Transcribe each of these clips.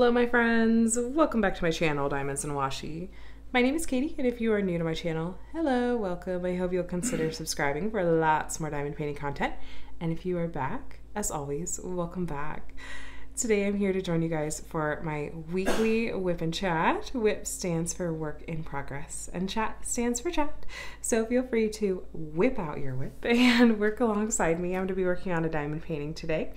Hello my friends, welcome back to my channel Diamonds and Washi. My name is Katie and if you are new to my channel, hello, welcome. I hope you'll consider subscribing for lots more diamond painting content. And if you are back, as always, welcome back. Today I'm here to join you guys for my weekly WIP and chat. WIP stands for work in progress and chat stands for chat. So feel free to whip out your WIP and work alongside me. I'm going to be working on a diamond painting today.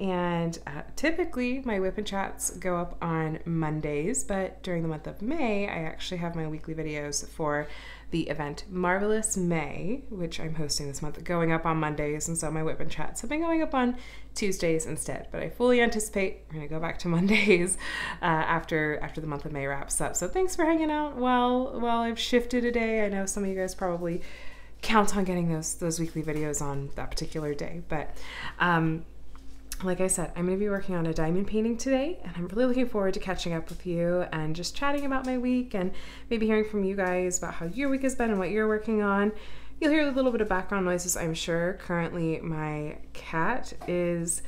And uh, typically, my WIP and chats go up on Mondays, but during the month of May, I actually have my weekly videos for the event Marvelous May, which I'm hosting this month, going up on Mondays. And so my WIP and chats have been going up on Tuesdays instead. But I fully anticipate we're going to go back to Mondays uh, after after the month of May wraps up. So thanks for hanging out while while I've shifted a day. I know some of you guys probably count on getting those those weekly videos on that particular day, but. Um, like I said, I'm going to be working on a diamond painting today, and I'm really looking forward to catching up with you and just chatting about my week and maybe hearing from you guys about how your week has been and what you're working on. You'll hear a little bit of background noises, I'm sure. Currently, my cat is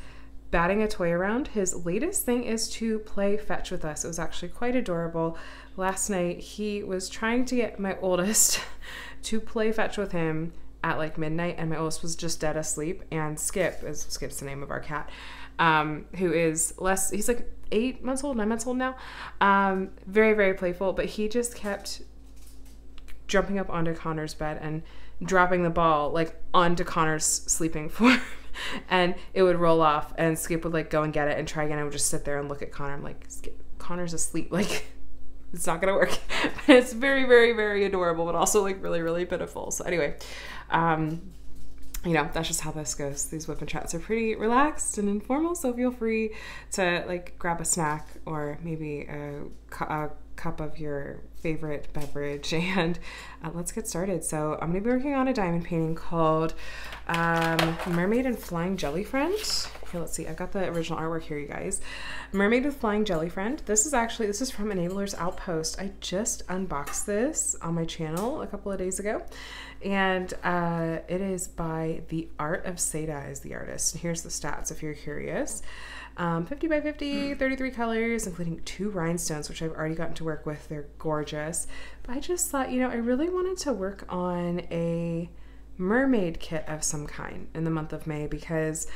batting a toy around. His latest thing is to play fetch with us. It was actually quite adorable. Last night, he was trying to get my oldest to play fetch with him at like midnight, and my oldest was just dead asleep. And Skip is Skip's the name of our cat, um, who is less. He's like eight months old, nine months old now. Um, very very playful, but he just kept jumping up onto Connor's bed and dropping the ball like onto Connor's sleeping form. and it would roll off and Skip would like go and get it and try again. I would just sit there and look at Connor. I'm like, Connor's asleep. Like it's not gonna work. but it's very, very, very adorable, but also like really, really pitiful. So anyway, um, you know, that's just how this goes. These WIP and chats are pretty relaxed and informal, so feel free to like grab a snack or maybe a, a cup of your favorite beverage and uh, let's get started. So I'm gonna be working on a diamond painting called um, Mermaid and Flying Jelly Friend. Here, let's see, I've got the original artwork here, you guys. Mermaid with Flying Jelly Friend. This is actually, this is from Enablers Outpost. I just unboxed this on my channel a couple of days ago and uh, it is by The Art of Seda is the artist. And here's the stats if you're curious. Um, 50 by 50, 33 colors, including two rhinestones, which I've already gotten to work with. They're gorgeous. But I just thought, you know, I really wanted to work on a mermaid kit of some kind in the month of May because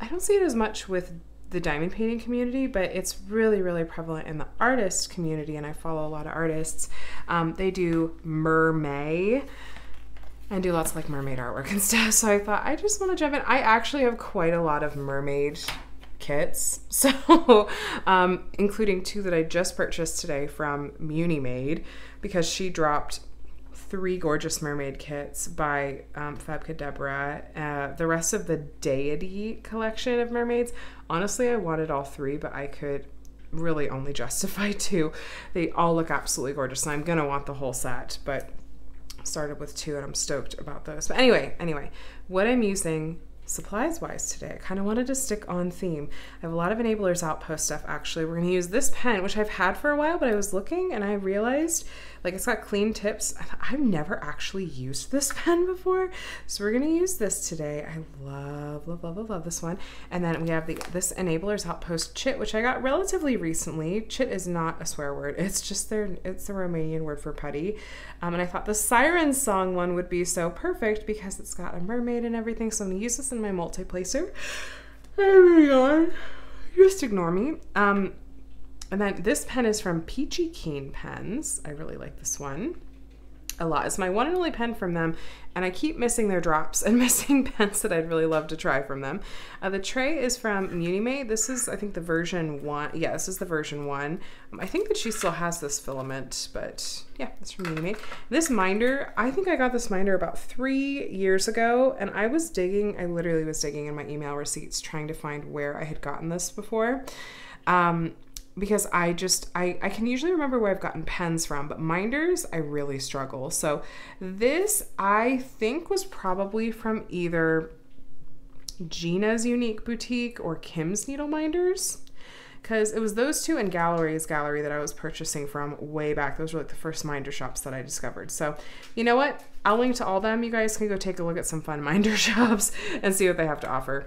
I don't see it as much with the diamond painting community, but it's really, really prevalent in the artist community, and I follow a lot of artists. Um, they do mermaid and do lots of like mermaid artwork and stuff. So I thought I just want to jump in. I actually have quite a lot of mermaid kits, so um, including two that I just purchased today from Munimade because she dropped three gorgeous mermaid kits by um, Fabka Deborah. Uh, the rest of the Deity collection of mermaids, honestly, I wanted all three, but I could really only justify two. They all look absolutely gorgeous, and I'm gonna want the whole set, but started with two and I'm stoked about those. But anyway, anyway, what I'm using supplies wise today. I kind of wanted to stick on theme. I have a lot of enablers outpost stuff actually. We're going to use this pen, which I've had for a while, but I was looking and I realized like it's got clean tips. I've never actually used this pen before. So we're going to use this today. I love, love, love, love, love this one. And then we have the this enablers outpost chit, which I got relatively recently. Chit is not a swear word. It's just their, it's the Romanian word for putty. Um, and I thought the siren song one would be so perfect because it's got a mermaid and everything. So I'm going to use this in my multi-placer. There we go. Just ignore me. Um, and then this pen is from Peachy Keen Pens. I really like this one a lot. It's my one and only pen from them, and I keep missing their drops and missing pens that I'd really love to try from them. Uh, the tray is from Munimade. This is, I think, the version one. Yeah, this is the version one. Um, I think that she still has this filament, but yeah, it's from Munimade. This minder, I think I got this minder about three years ago, and I was digging, I literally was digging in my email receipts trying to find where I had gotten this before. Um, because I just I, I can usually remember where I've gotten pens from, but minders I really struggle. So this I think was probably from either Gina's Unique Boutique or Kim's Needle Minders. Because it was those two and Gallery's Gallery that I was purchasing from way back. Those were like the first minder shops that I discovered. So, you know what? I'll link to all them. You guys can go take a look at some fun minder shops and see what they have to offer.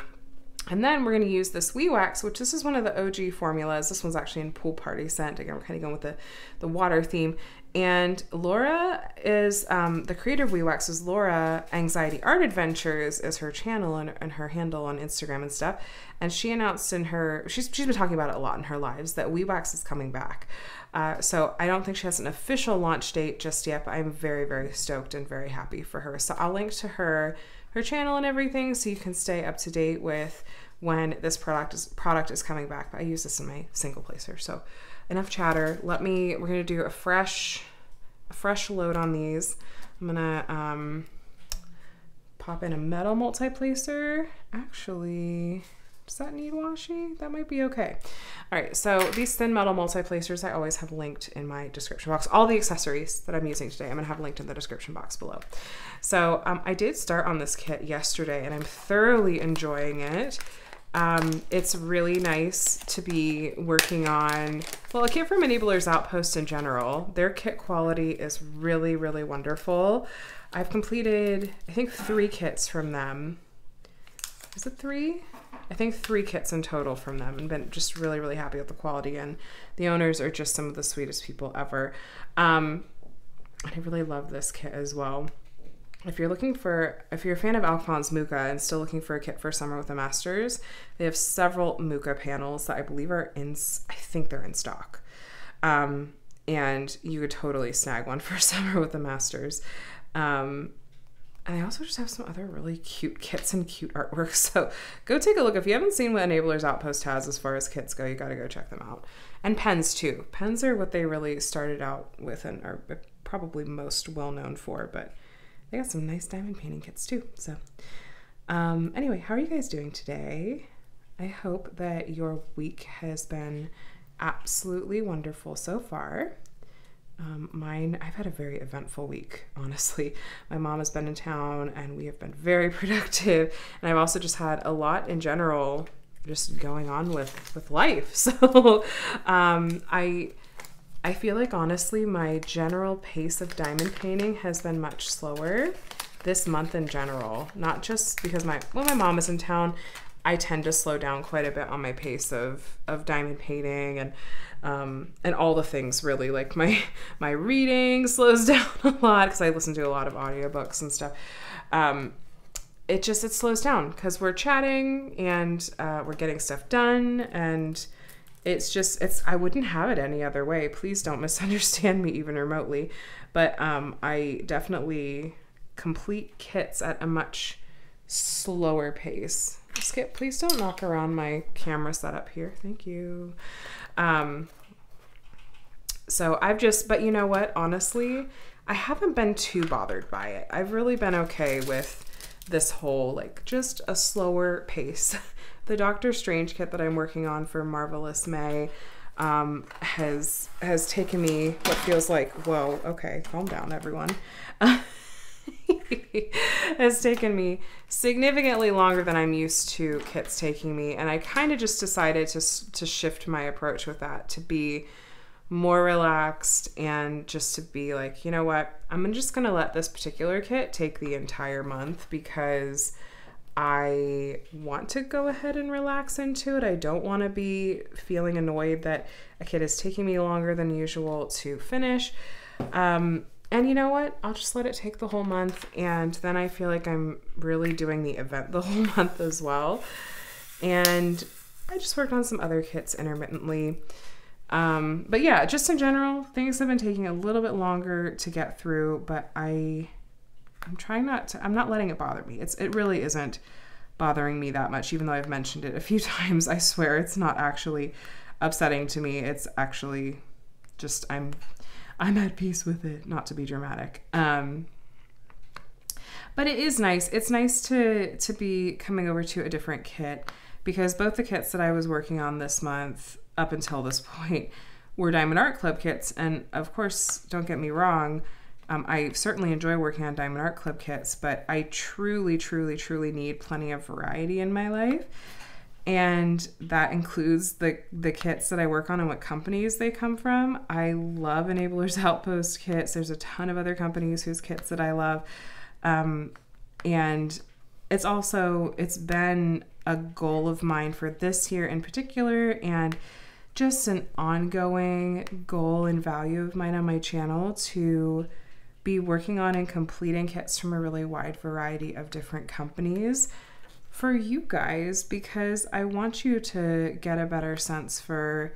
And then we're going to use this Wee Wax, which this is one of the OG formulas. This one's actually in Pool Party scent. Again, we're kind of going with the, the water theme. And Laura is um, the creator of Wee Wax is Laura Anxiety Art Adventures is her channel and, and her handle on Instagram and stuff. And she announced in her she's she's been talking about it a lot in her lives that Wee Wax is coming back. Uh, so I don't think she has an official launch date just yet, but I'm very very stoked and very happy for her. So I'll link to her her channel and everything so you can stay up to date with when this product is product is coming back. But I use this in my single placer. So enough chatter. Let me we're gonna do a fresh a fresh load on these. I'm gonna um, pop in a metal multi-placer. Actually, does that need washi? That might be okay. All right, so these thin metal multi-placers I always have linked in my description box. All the accessories that I'm using today, I'm gonna have linked in the description box below. So um, I did start on this kit yesterday and I'm thoroughly enjoying it. Um, it's really nice to be working on, well, a kit from Enablers Outpost in general. Their kit quality is really, really wonderful. I've completed, I think, three kits from them. Is it three? I think three kits in total from them and been just really, really happy with the quality. And the owners are just some of the sweetest people ever. Um, and I really love this kit as well if you're looking for if you're a fan of Alphonse Mucha and still looking for a kit for summer with the masters they have several Mucha panels that i believe are in i think they're in stock um, and you could totally snag one for summer with the masters um, and I also just have some other really cute kits and cute artwork. So go take a look. If you haven't seen what Enablers Outpost has as far as kits go, you got to go check them out. And pens too. Pens are what they really started out with and are probably most well known for. But they got some nice diamond painting kits too. So, um, anyway, how are you guys doing today? I hope that your week has been absolutely wonderful so far. Um, mine, I've had a very eventful week, honestly. My mom has been in town and we have been very productive. And I've also just had a lot in general just going on with, with life. So um, I I feel like honestly, my general pace of diamond painting has been much slower this month in general. Not just because my when my mom is in town, I tend to slow down quite a bit on my pace of of diamond painting and um, and all the things really. Like my my reading slows down a lot because I listen to a lot of audiobooks and stuff. Um, it just it slows down because we're chatting and uh, we're getting stuff done and it's just it's I wouldn't have it any other way. Please don't misunderstand me even remotely. But um, I definitely complete kits at a much slower pace. Skip, please don't knock around my camera setup here. Thank you. Um, so I've just, but you know what? Honestly, I haven't been too bothered by it. I've really been okay with this whole like just a slower pace. the Doctor Strange kit that I'm working on for Marvelous May um, has has taken me what feels like whoa okay calm down everyone. Has taken me significantly longer than I'm used to kits taking me and I kind of just decided to to shift my approach with that to be more relaxed and just to be like you know what I'm just gonna let this particular kit take the entire month because I want to go ahead and relax into it. I don't want to be feeling annoyed that a kit is taking me longer than usual to finish. Um, and you know what? I'll just let it take the whole month. And then I feel like I'm really doing the event the whole month as well. And I just worked on some other kits intermittently. Um, but yeah, just in general, things have been taking a little bit longer to get through, but I I'm trying not to, I'm not letting it bother me. It's, it really isn't bothering me that much, even though I've mentioned it a few times. I swear it's not actually upsetting to me. It's actually just, I'm, I'm at peace with it, not to be dramatic. Um, but it is nice. It's nice to, to be coming over to a different kit because both the kits that I was working on this month up until this point were Diamond Art Club kits. And of course, don't get me wrong, um, I certainly enjoy working on Diamond Art Club kits, but I truly, truly, truly need plenty of variety in my life. And that includes the, the kits that I work on and what companies they come from. I love Enablers Outpost kits. There's a ton of other companies whose kits that I love. Um, and it's also, it's been a goal of mine for this year in particular and just an ongoing goal and value of mine on my channel to be working on and completing kits from a really wide variety of different companies for you guys because I want you to get a better sense for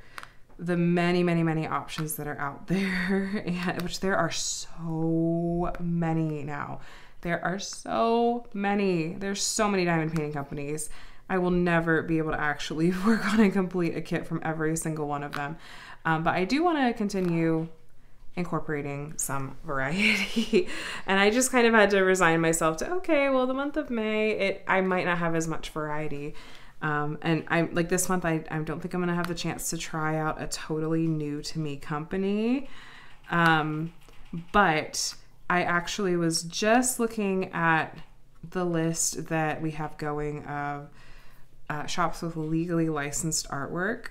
the many, many, many options that are out there, and, which there are so many now. There are so many. There's so many diamond painting companies. I will never be able to actually work on and complete a kit from every single one of them. Um, but I do want to continue incorporating some variety. and I just kind of had to resign myself to okay, well, the month of May, it I might not have as much variety. Um, and I'm like this month, I, I don't think I'm gonna have the chance to try out a totally new to me company. Um, but I actually was just looking at the list that we have going of uh, shops with legally licensed artwork.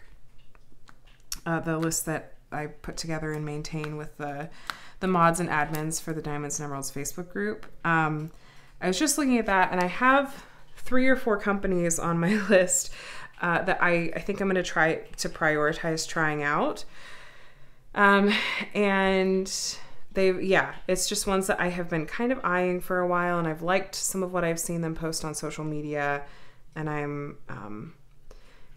Uh, the list that I put together and maintain with the the mods and admins for the Diamonds and Emeralds Facebook group. Um, I was just looking at that, and I have three or four companies on my list uh, that I, I think I'm going to try to prioritize trying out. Um, and they, yeah, it's just ones that I have been kind of eyeing for a while, and I've liked some of what I've seen them post on social media, and I'm, um,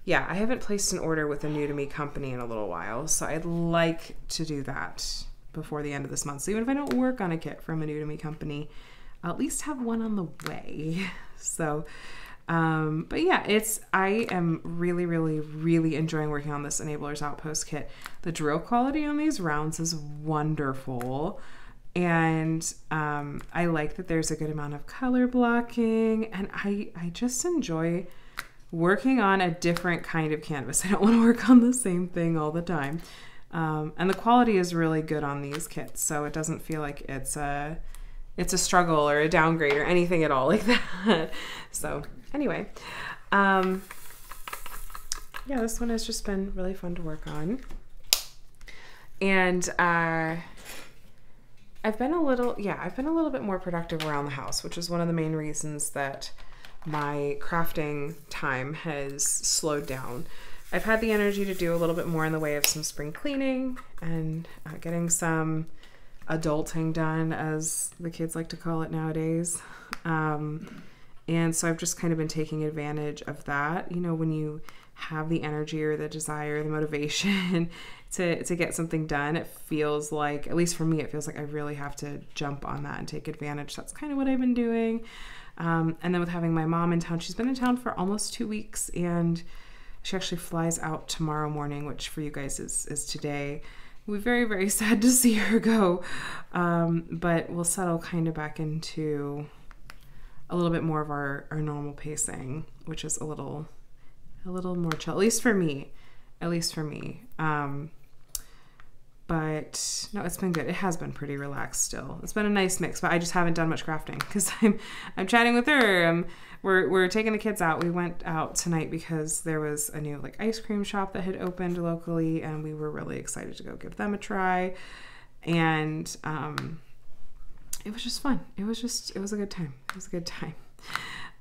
yeah, I haven't placed an order with a new to me company in a little while, so I'd like to do that before the end of this month. So even if I don't work on a kit from a new to me company, I'll at least have one on the way. So, um, but yeah, it's I am really, really, really enjoying working on this Enablers Outpost kit. The drill quality on these rounds is wonderful. And um, I like that there's a good amount of color blocking, and I I just enjoy working on a different kind of canvas. I don't want to work on the same thing all the time. Um, and the quality is really good on these kits, so it doesn't feel like it's a it's a struggle or a downgrade or anything at all like that. so anyway, um, yeah, this one has just been really fun to work on. And uh, I've been a little, yeah, I've been a little bit more productive around the house, which is one of the main reasons that my crafting time has slowed down. I've had the energy to do a little bit more in the way of some spring cleaning and uh, getting some adulting done, as the kids like to call it nowadays. Um, and so I've just kind of been taking advantage of that. You know, when you have the energy or the desire, the motivation to, to get something done, it feels like, at least for me, it feels like I really have to jump on that and take advantage. That's kind of what I've been doing. Um, and then with having my mom in town, she's been in town for almost two weeks and she actually flies out tomorrow morning, which for you guys is, is today. We're very very sad to see her go. Um, but we'll settle kind of back into a little bit more of our, our normal pacing which is a little a little more chill at least for me at least for me. Um, but no it's been good. It has been pretty relaxed still. It's been a nice mix but i just haven't done much crafting because i'm i'm chatting with her. I'm, we're, we're taking the kids out. We went out tonight because there was a new like ice cream shop that had opened locally and we were really excited to go give them a try. And um, it was just fun. It was just it was a good time. It was a good time.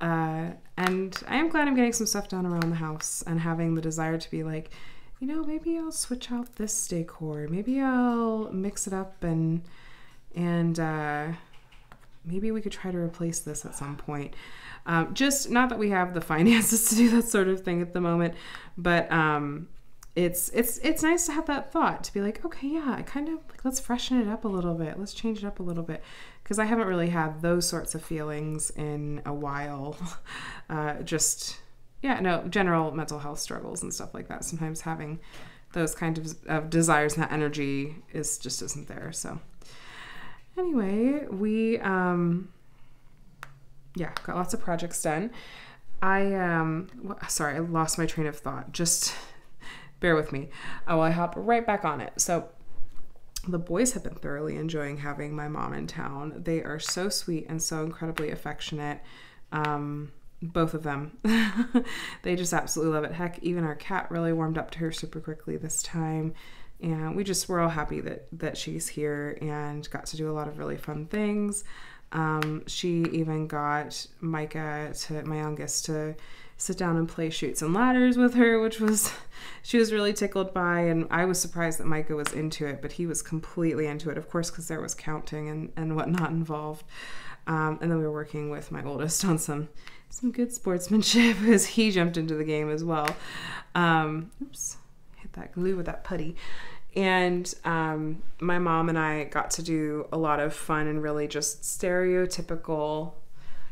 Uh, and i am glad i'm getting some stuff done around the house and having the desire to be like you know, maybe I'll switch out this decor. Maybe I'll mix it up and and uh, maybe we could try to replace this at some point. Um, just not that we have the finances to do that sort of thing at the moment, but um, it's it's it's nice to have that thought to be like, okay, yeah, I kind of like let's freshen it up a little bit, let's change it up a little bit, because I haven't really had those sorts of feelings in a while. Uh, just yeah, no, general mental health struggles and stuff like that. Sometimes having those kind of, of desires and that energy is just isn't there. So anyway, we um yeah, got lots of projects done. I um sorry, I lost my train of thought. Just bear with me. Oh, I hop right back on it. So the boys have been thoroughly enjoying having my mom in town. They are so sweet and so incredibly affectionate. Um, both of them. they just absolutely love it. Heck, even our cat really warmed up to her super quickly this time. And we just we're all happy that that she's here and got to do a lot of really fun things. Um, she even got Micah to my youngest to sit down and play Chutes and Ladders with her, which was she was really tickled by, and I was surprised that Micah was into it, but he was completely into it, of course, because there was counting and and whatnot involved. Um, and then we were working with my oldest on some some good sportsmanship as he jumped into the game as well. Um, oops, hit that glue with that putty. And um, my mom and I got to do a lot of fun and really just stereotypical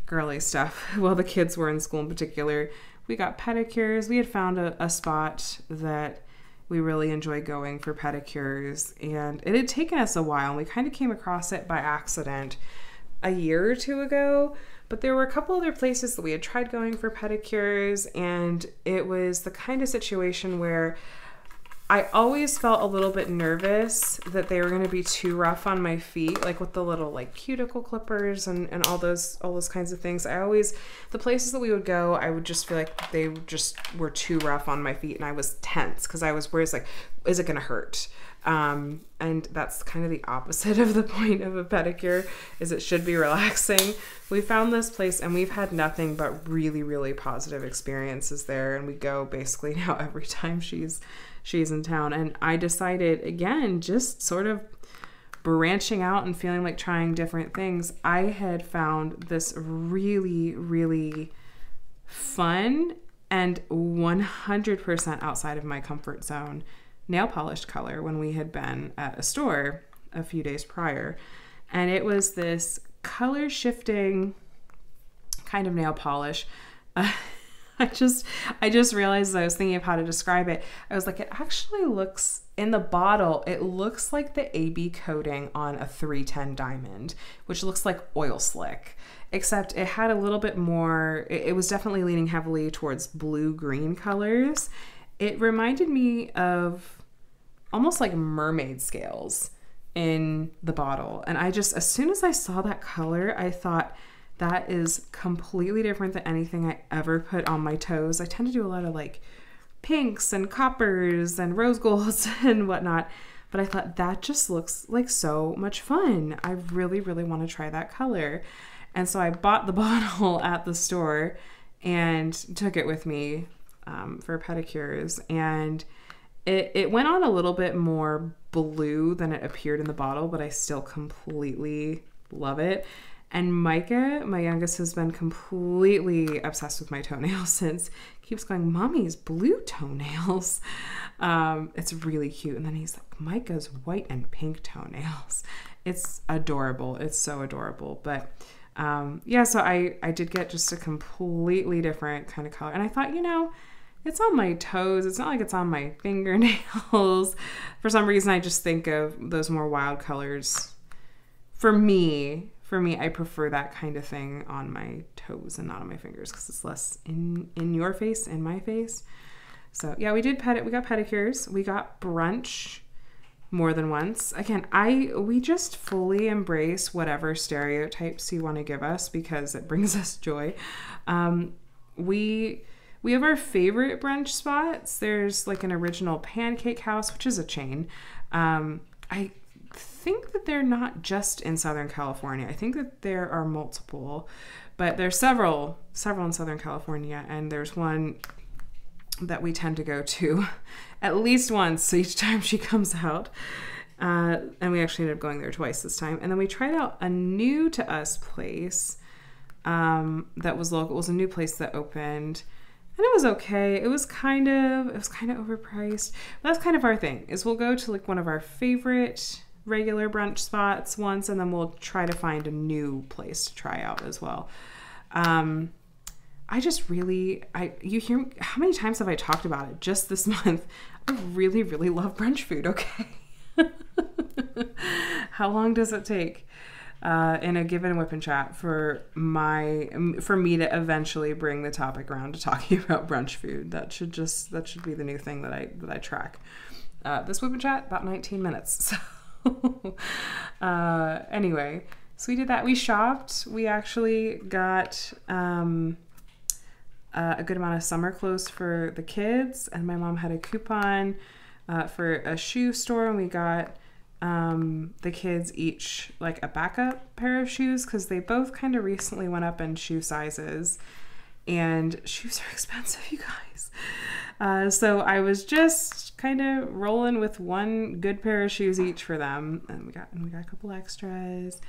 girly stuff while the kids were in school in particular. We got pedicures. We had found a, a spot that we really enjoy going for pedicures, and it had taken us a while. And we kind of came across it by accident a year or two ago. But there were a couple other places that we had tried going for pedicures, and it was the kind of situation where I always felt a little bit nervous that they were going to be too rough on my feet, like with the little like cuticle clippers and, and all those all those kinds of things. I always the places that we would go, I would just feel like they just were too rough on my feet, and I was tense because I was worried like, is it going to hurt? Um, and that's kind of the opposite of the point of a pedicure is it should be relaxing. We found this place and we've had nothing but really really positive experiences there. And we go basically now every time she's she's in town. And i decided again just sort of branching out and feeling like trying different things i had found this really really fun and 100% outside of my comfort zone nail polish color when we had been at a store a few days prior. And it was this color shifting kind of nail polish. Uh, I just I just realized I was thinking of how to describe it. I was like it actually looks in the bottle it looks like the AB coating on a 310 diamond, which looks like oil slick, except it had a little bit more it, it was definitely leaning heavily towards blue green colors it reminded me of almost like mermaid scales in the bottle. And I just, as soon as I saw that color, I thought that is completely different than anything I ever put on my toes. I tend to do a lot of like pinks and coppers and rose golds and whatnot. But I thought that just looks like so much fun. I really, really want to try that color. And so I bought the bottle at the store and took it with me um, for pedicures, and it it went on a little bit more blue than it appeared in the bottle, but I still completely love it. And Micah, my youngest, has been completely obsessed with my toenails since. Keeps going, "Mommy's blue toenails." Um, it's really cute. And then he's like, "Micah's white and pink toenails." It's adorable. It's so adorable. But um, yeah, so I I did get just a completely different kind of color, and I thought, you know it's on my toes. It's not like it's on my fingernails. For some reason, I just think of those more wild colors. For me, for me, I prefer that kind of thing on my toes and not on my fingers because it's less in in your face, in my face. So yeah, we did pet it. We got pedicures. We got brunch more than once. Again, I we just fully embrace whatever stereotypes you want to give us because it brings us joy. Um, we we have our favorite brunch spots. There's like an original pancake house, which is a chain. Um, I think that they're not just in Southern California. I think that there are multiple, but there's several, several in Southern California, and there's one that we tend to go to at least once each time she comes out. Uh, and we actually ended up going there twice this time. And then we tried out a new to us place um, that was local. It was a new place that opened and it was okay. It was kind of it was kind of overpriced. But that's kind of our thing. Is we'll go to like one of our favorite regular brunch spots once, and then we'll try to find a new place to try out as well. Um, I just really I you hear how many times have I talked about it just this month? I really really love brunch food. Okay. how long does it take? Uh, in a given WIP and chat for my for me to eventually bring the topic around to talking about brunch food. That should just that should be the new thing that I that I track. Uh, this WIP and chat about 19 minutes. So uh, anyway, so we did that. We shopped. We actually got um, uh, a good amount of summer clothes for the kids, and my mom had a coupon uh, for a shoe store, and we got um, the kids each like a backup pair of shoes because they both kind of recently went up in shoe sizes, and shoes are expensive, you guys. Uh, so I was just kind of rolling with one good pair of shoes each for them, and we got and we got a couple extras,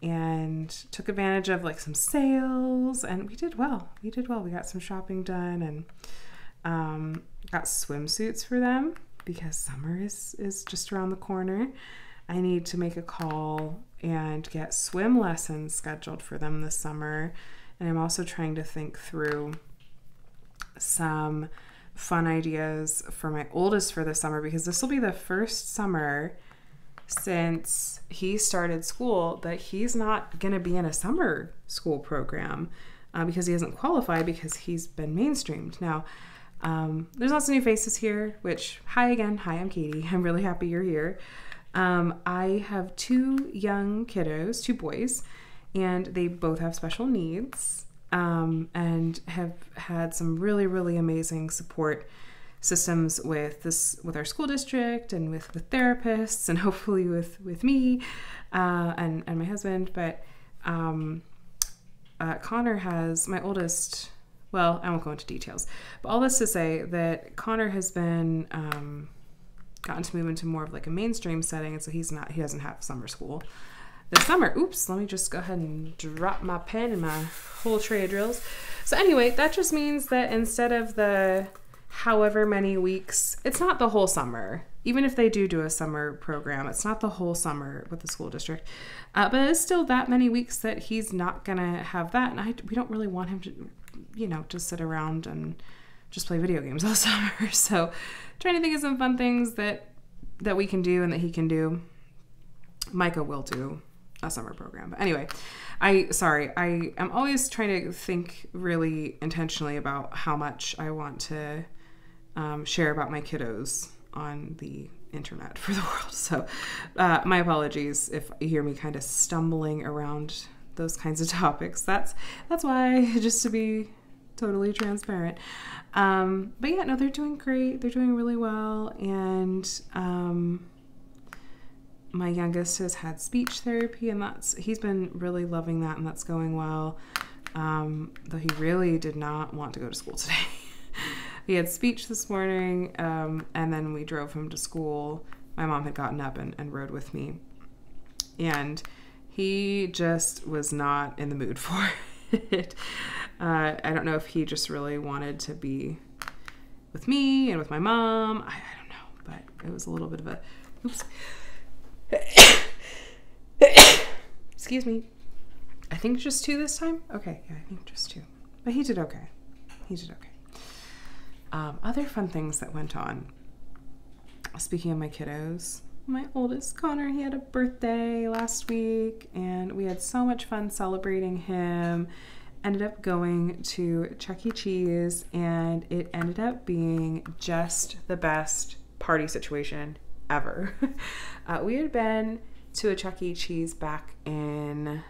and took advantage of like some sales, and we did well. We did well. We got some shopping done, and um, got swimsuits for them because summer is is just around the corner. I need to make a call and get swim lessons scheduled for them this summer, and I'm also trying to think through some fun ideas for my oldest for the summer because this will be the first summer since he started school that he's not going to be in a summer school program uh, because he hasn't qualified because he's been mainstreamed. Now, um, there's lots of new faces here, which, hi again. Hi, I'm Katie. I'm really happy you're here. Um, I have two young kiddos, two boys, and they both have special needs um, and have had some really, really amazing support systems with this with our school district and with with therapists and hopefully with with me uh, and and my husband but um, uh, connor has my oldest well i won't go into details but all this to say that connor has been um, gotten to move into more of like a mainstream setting and so he's not he doesn't have summer school this summer. Oops, let me just go ahead and drop my pen and my whole tray of drills. So anyway, that just means that instead of the however many weeks, it's not the whole summer. Even if they do do a summer program, it's not the whole summer with the school district. Uh, but it's still that many weeks that he's not gonna have that, and I we don't really want him to, you know, just sit around and just play video games all summer. So, trying to think of some fun things that that we can do and that he can do. Micah will do a summer program. But anyway, I sorry, I am always trying to think really intentionally about how much I want to um, share about my kiddos on the internet for the world. So, uh, my apologies if you hear me kind of stumbling around those kinds of topics. That's that's why, just to be totally transparent. Um, but yeah, no, they're doing great. They're doing really well, and um, my youngest has had speech therapy and that's he's been really loving that and that's going well um, though he really did not want to go to school today he had speech this morning um, and then we drove him to school my mom had gotten up and, and rode with me and he just was not in the mood for it uh, i don't know if he just really wanted to be with me and with my mom I, I don't know but it was a little bit of a oops Excuse me. I think just two this time. Okay, yeah, I think just two. But he did okay. He did okay. Um, other fun things that went on. Speaking of my kiddos, my oldest Connor, he had a birthday last week, and we had so much fun celebrating him. Ended up going to Chuck E. Cheese, and it ended up being just the best party situation ever. uh, we had been to a Chuck E. Cheese back in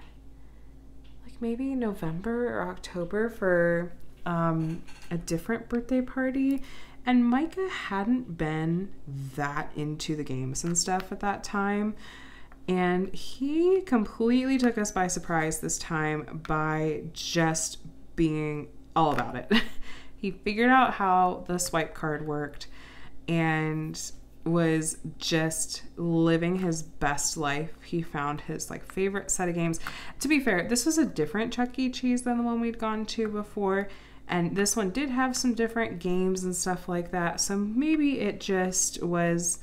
like maybe November or October for um, a different birthday party. And Micah hadn't been that into the games and stuff at that time. And he completely took us by surprise this time by just being all about it. he figured out how the swipe card worked and was just living his best life. He found his like favorite set of games. To be fair, this was a different Chuck E. Cheese than the one we'd gone to before, and this one did have some different games and stuff like that. So maybe it just was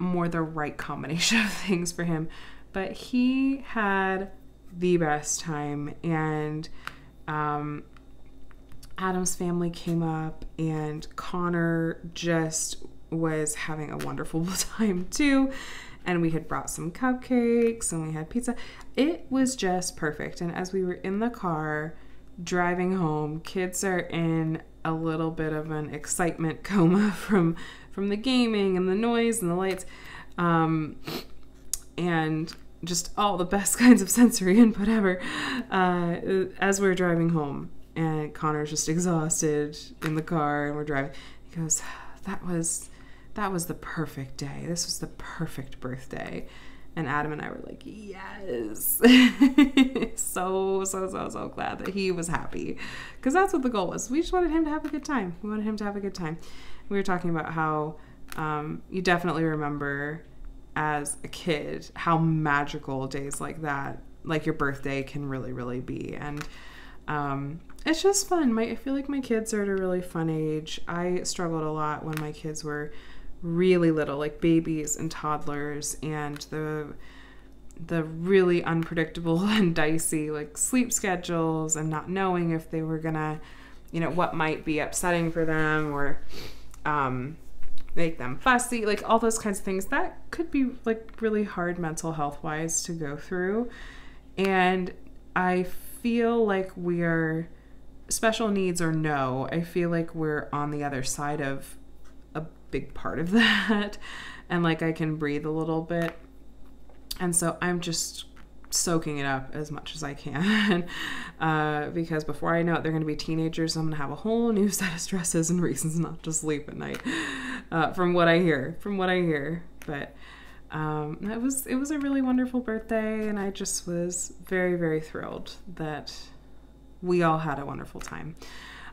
more the right combination of things for him. But he had the best time and um Adam's family came up and Connor just was having a wonderful time too. And we had brought some cupcakes and we had pizza. It was just perfect. And as we were in the car driving home, kids are in a little bit of an excitement coma from from the gaming and the noise and the lights. Um, and just all the best kinds of sensory input ever uh, as we're driving home. And Connor's just exhausted in the car and we're driving. He goes, That was that was the perfect day. This was the perfect birthday. And Adam and I were like, yes. so, so, so, so glad that he was happy. Because that's what the goal was. We just wanted him to have a good time. We wanted him to have a good time. We were talking about how um, you definitely remember as a kid how magical days like that, like your birthday, can really, really be. And um, it's just fun. My, I feel like my kids are at a really fun age. I struggled a lot when my kids were really little, like babies and toddlers, and the the really unpredictable and dicey like sleep schedules and not knowing if they were gonna, you know, what might be upsetting for them or um, make them fussy, like all those kinds of things. That could be like really hard mental health wise to go through. And I feel like we're special needs or no, I feel like we're on the other side of big part of that. And like I can breathe a little bit. And so I'm just soaking it up as much as I can. Uh, because before I know it, they're going to be teenagers. So I'm going to have a whole new set of stresses and reasons not to sleep at night. Uh, from what I hear, from what I hear. But um, it was it was a really wonderful birthday, and I just was very very thrilled that we all had a wonderful time.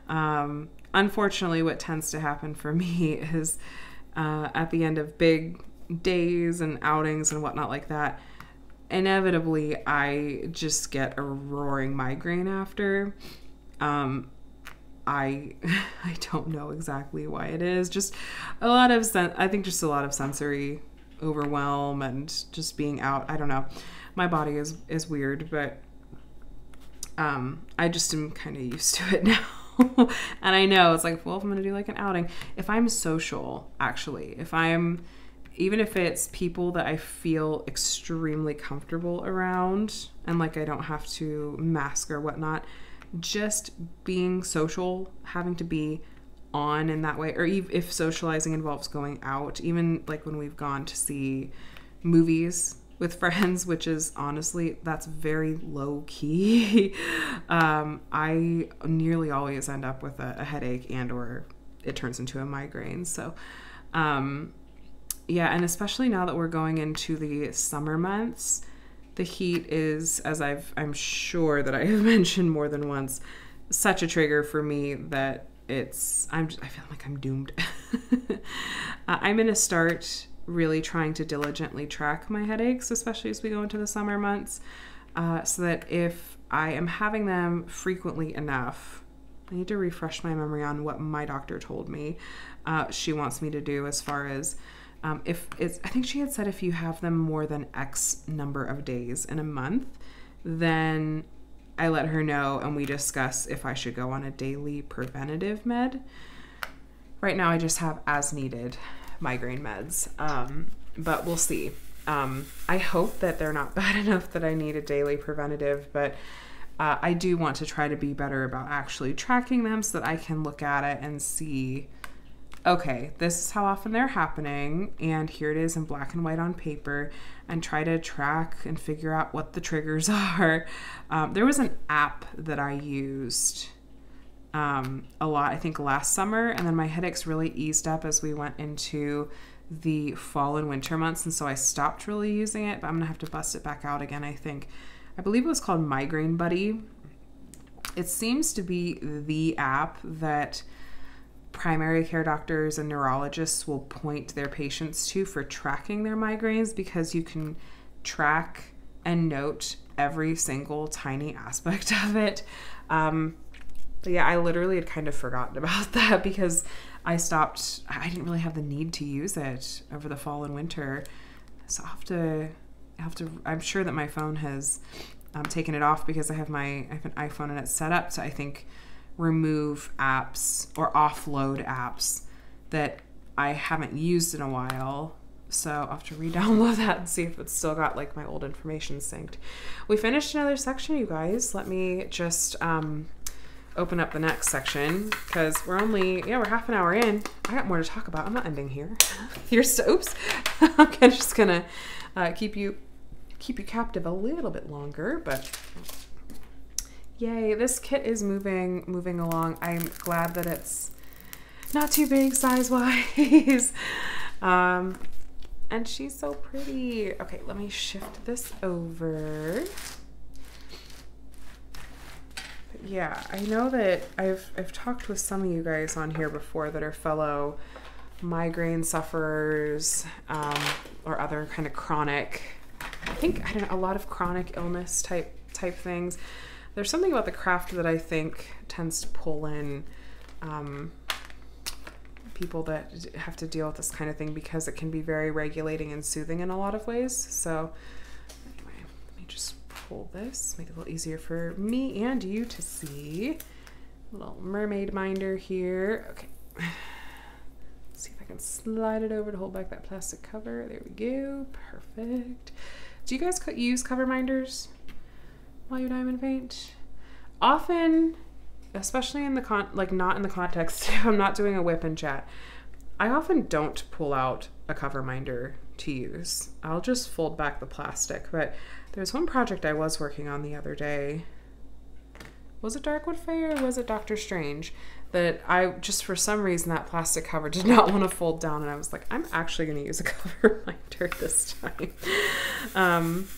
Um, unfortunately, what tends to happen for me is uh, at the end of big days and outings and whatnot like that, inevitably I just get a roaring migraine after. Um, I I don't know exactly why it is. Just a lot of sen- I think just a lot of sensory overwhelm and just being out. I don't know. My body is is weird, but um, I just am kind of used to it now. and I know it's like, well, if I'm going to do like an outing, if I'm social, actually, if I'm, even if it's people that I feel extremely comfortable around and like I don't have to mask or whatnot, just being social, having to be on in that way, or if socializing involves going out, even like when we've gone to see movies with friends, which is honestly that's very low key. um, I nearly always end up with a, a, headache and or it turns into a migraine. So, um, yeah, and especially now that we're going into the summer months, the heat is, as I've I'm sure that I have mentioned more than once, such a trigger for me that it's I'm I feel like I'm doomed. uh, I'm gonna start really trying to diligently track my headaches, especially as we go into the summer months, uh, so that if I am having them frequently enough, I need to refresh my memory on what my doctor told me uh, she wants me to do as far as um, if it's, I think she had said if you have them more than X number of days in a month, then I let her know and we discuss if I should go on a daily preventative med. Right now, I just have as needed migraine meds. Um, but we'll see. Um, I hope that they're not bad enough that I need a daily preventative, but uh, I do want to try to be better about actually tracking them so that I can look at it and see okay, this is how often they're happening, and here it is in black and white on paper, and try to track and figure out what the triggers are. Um, there was an app that I used um, a lot, I think, last summer. And then my headaches really eased up as we went into the fall and winter months. And so I stopped really using it, but I'm going to have to bust it back out again, I think. I believe it was called Migraine Buddy. It seems to be the app that primary care doctors and neurologists will point their patients to for tracking their migraines because you can track and note every single tiny aspect of it. Um, yeah, I literally had kind of forgotten about that because I stopped. I didn't really have the need to use it over the fall and winter. So I have to. I have to. I'm sure that my phone has um, taken it off because I have my I have an iPhone and it's set up to I think remove apps or offload apps that I haven't used in a while. So I'll have to re-download that and see if it's still got like my old information synced. We finished another section, you guys. Let me just um, open up the next section because we're only, yeah, we're half an hour in. I got more to talk about. I'm not ending here. Here's, oops. I'm just gonna uh, keep you, keep you captive a little bit longer, but yay, this kit is moving, moving along. I'm glad that it's not too big size wise. Um, and she's so pretty. Okay, let me shift this over. Yeah, I know that I've I've talked with some of you guys on here before that are fellow migraine sufferers um, or other kind of chronic. I think I don't know a lot of chronic illness type type things. There's something about the craft that I think tends to pull in um, people that have to deal with this kind of thing because it can be very regulating and soothing in a lot of ways. So, anyway, let me just pull this, make it a little easier for me and you to see. Little mermaid minder here. Okay. Let's see if I can slide it over to hold back that plastic cover. There we go. Perfect. Do you guys use cover minders while you diamond paint? Often especially in the con like not in the context I'm not doing a WIP and chat. I often don't pull out a cover minder to use. I'll just fold back the plastic. But there's one project I was working on the other day. Was it Darkwood Fae or was it Doctor Strange? That I just for some reason that plastic cover did not want to fold down, and I was like, I'm actually going to use a cover minder this time. Um,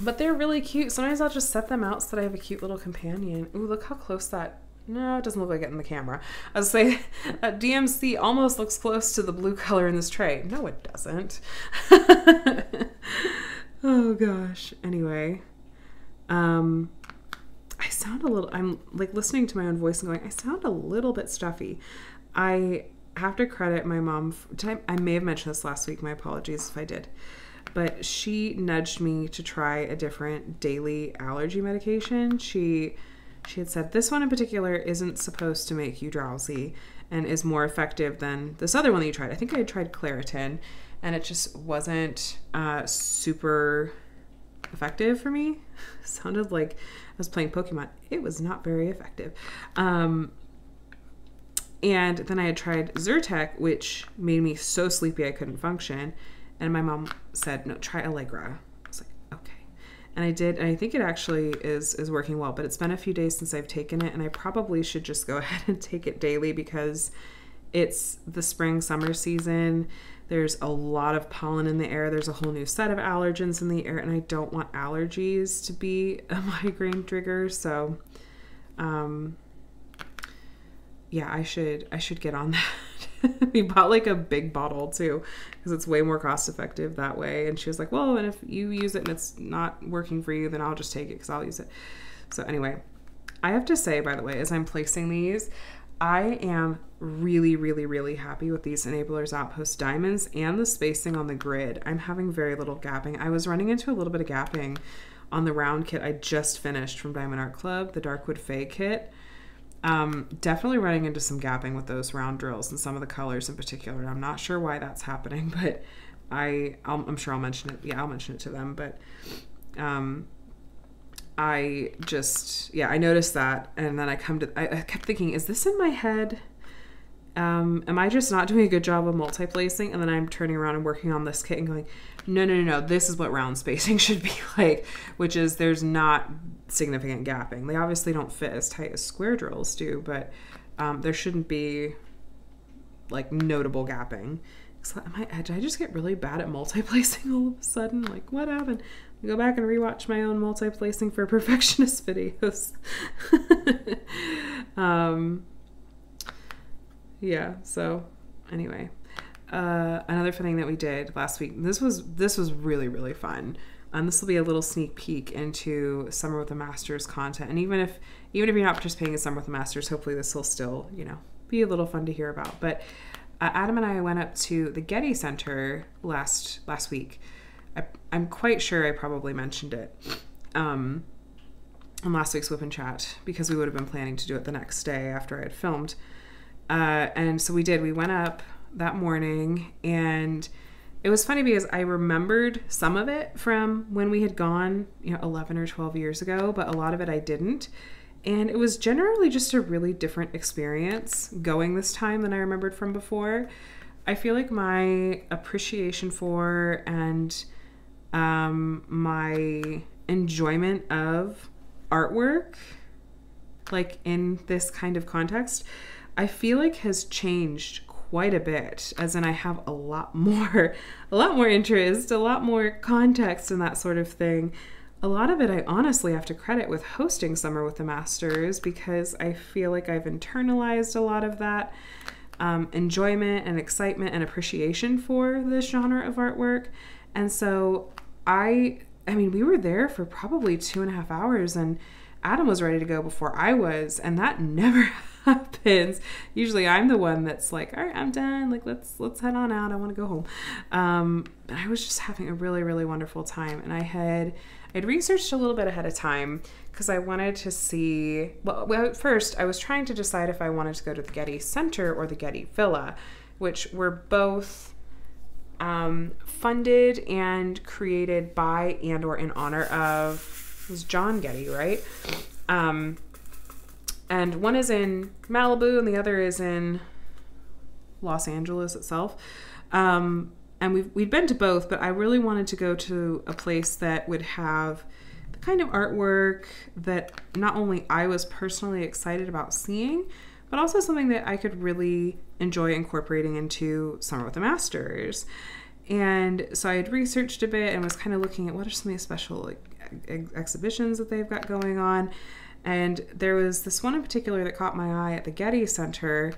but they're really cute. Sometimes I'll just set them out so that I have a cute little companion. Ooh, look how close that. No, it doesn't look like it in the camera. I was say that DMC almost looks close to the blue color in this tray. No, it doesn't. Oh gosh. Anyway, um, I sound a little. I'm like listening to my own voice and going. I sound a little bit stuffy. I have to credit my mom. I, I may have mentioned this last week. My apologies if I did but she nudged me to try a different daily allergy medication. She she had said this one in particular isn't supposed to make you drowsy and is more effective than this other one that you tried. I think I had tried Claritin and it just wasn't uh, super effective for me. sounded like I was playing Pokemon. It was not very effective. Um, and then I had tried Zyrtec, which made me so sleepy I couldn't function. And my mom said, no, try Allegra. I was like, okay. And I did, and I think it actually is is working well. But it's been a few days since I've taken it, and I probably should just go ahead and take it daily because it's the spring summer season. There's a lot of pollen in the air. There's a whole new set of allergens in the air, and I don't want allergies to be a migraine trigger. So, um, yeah, I should I should get on that. we bought like a big bottle too because it's way more cost effective that way. And she was like, well, and if you use it and it's not working for you, then I'll just take it because I'll use it. So, anyway, I have to say, by the way, as I'm placing these, I am really, really, really happy with these Enablers Outpost diamonds and the spacing on the grid. I'm having very little gapping. I was running into a little bit of gapping on the round kit I just finished from Diamond Art Club, the Darkwood Fae kit. Um, definitely running into some gapping with those round drills and some of the colors in particular. I'm not sure why that's happening, but I i am sure I'll mention it. Yeah, I'll mention it to them. But um, I just yeah, I noticed that, and then I come to I, I kept thinking, is this in my head? Um, am I just not doing a good job of multi-placing? And then I'm turning around and working on this kit and going, no, no, no, no, this is what round spacing should be like, which is there's not significant gapping. They obviously don't fit as tight as square drills do, but um, there shouldn't be like notable gapping. Am I, did I just get really bad at multi-placing all of a sudden? Like, what happened? I go back and rewatch my own multi-placing for perfectionist videos. um, yeah, so anyway. Uh, another thing that we did last week. This was this was really really fun. Um, this will be a little sneak peek into Summer with the Masters content. And even if even if you're not participating in Summer with the Masters, hopefully this will still, you know, be a little fun to hear about. But uh, Adam and I went up to the Getty Center last last week. I, am quite sure I probably mentioned it um, in last week's WIP and Chat because we would have been planning to do it the next day after I had filmed. Uh, and so we did. We went up that morning and it was funny because I remembered some of it from when we had gone, you know, 11 or 12 years ago, but a lot of it I didn't. And it was generally just a really different experience going this time than I remembered from before. I feel like my appreciation for and um, my enjoyment of artwork, like in this kind of context, I feel like has changed quite a bit, as in I have a lot more, a lot more interest, a lot more context and that sort of thing. A lot of it I honestly have to credit with hosting Summer with the Masters because I feel like I've internalized a lot of that um, enjoyment and excitement and appreciation for this genre of artwork. And so I, I mean, we were there for probably two and a half hours and Adam was ready to go before I was, and that never happens. Usually I'm the one that's like, all right, I'm done. Like let's let's head on out. I want to go home. Um, but I was just having a really, really wonderful time. And I had I'd researched a little bit ahead of time because I wanted to see well, well first I was trying to decide if I wanted to go to the Getty Center or the Getty Villa, which were both um, funded and created by and or in honor of was John Getty, right? Um, and one is in Malibu and the other is in Los Angeles itself. Um, and we've we'd been to both, but I really wanted to go to a place that would have the kind of artwork that not only I was personally excited about seeing, but also something that I could really enjoy incorporating into Summer with the Masters. And so I had researched a bit and was kind of looking at what are some of the special like ex- exhibitions that they've got going on. And there was this one in particular that caught my eye at the Getty Center.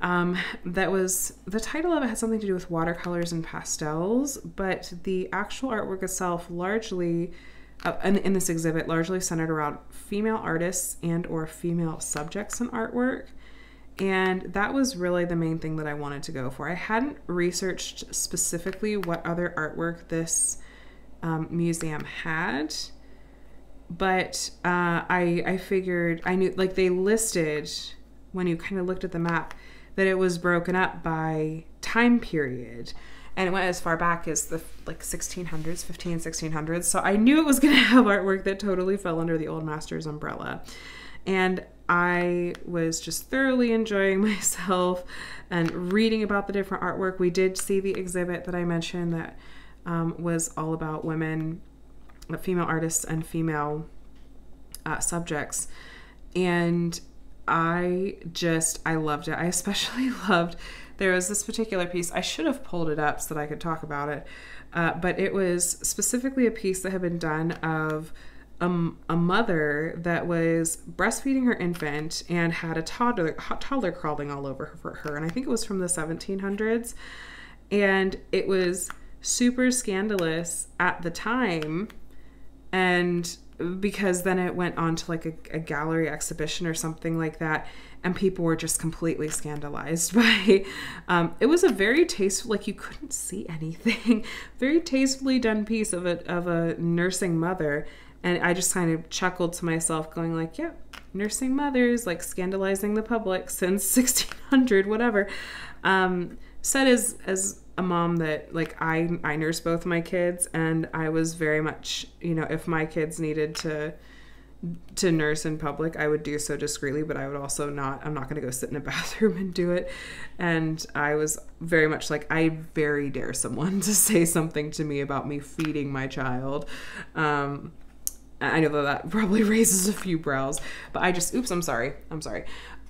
Um, that was the title of it had something to do with watercolors and pastels, but the actual artwork itself largely uh, in, in this exhibit largely centered around female artists and or female subjects in artwork and that was really the main thing that I wanted to go for. I hadn't researched specifically what other artwork this um, museum had, but uh, I I figured I knew like they listed when you kind of looked at the map that it was broken up by time period and it went as far back as the like 1600s 15 1600s so i knew it was going to have artwork that totally fell under the old masters umbrella and I was just thoroughly enjoying myself and reading about the different artwork. We did see the exhibit that I mentioned that um, was all about women, uh, female artists, and female uh, subjects. And I just, I loved it. I especially loved, there was this particular piece. I should have pulled it up so that I could talk about it. Uh, but it was specifically a piece that had been done of a, a mother that was breastfeeding her infant and had a toddler toddler crawling all over her, for her and I think it was from the 1700s and it was super scandalous at the time and because then it went on to like a, a, gallery exhibition or something like that and people were just completely scandalized by um, it was a very tasteful like you couldn't see anything very tastefully done piece of a, of a nursing mother and I just kind of chuckled to myself, going like, "Yep, yeah, nursing mothers like scandalizing the public since 1600, whatever." Um, said as as a mom that like I I nurse both my kids, and I was very much you know if my kids needed to to nurse in public, I would do so discreetly, but I would also not, I'm not going to go sit in a bathroom and do it. And I was very much like, I very dare someone to say something to me about me feeding my child. Um, I know that that probably raises a few brows, but I just, oops, I'm sorry. I'm sorry.